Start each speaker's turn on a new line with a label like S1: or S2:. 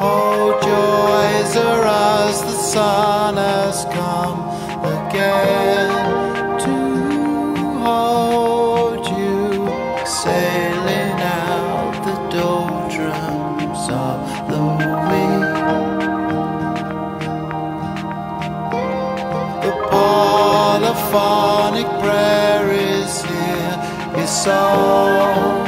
S1: Oh, joys are as the sun has come again to hold you, sailing out the doldrums of the wind. The polyphonic prayer is here, It's soul.